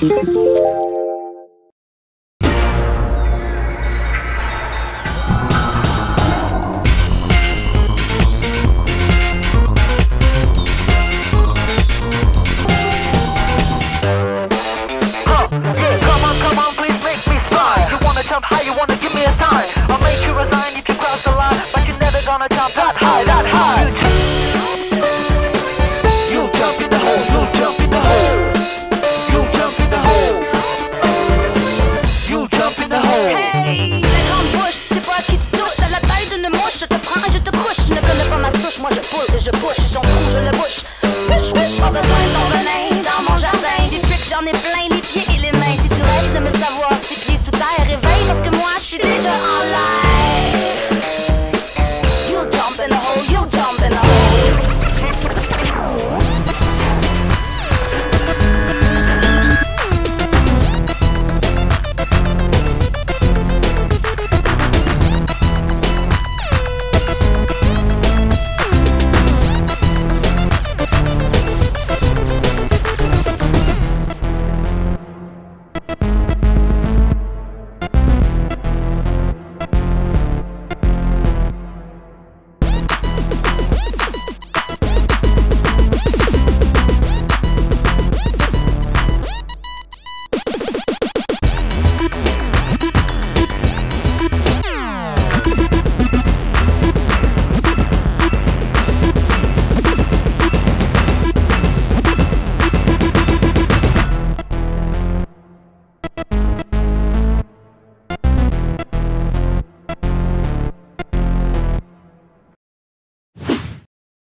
Música moi je pousse, je push, j'en je le bouche. push, push, mother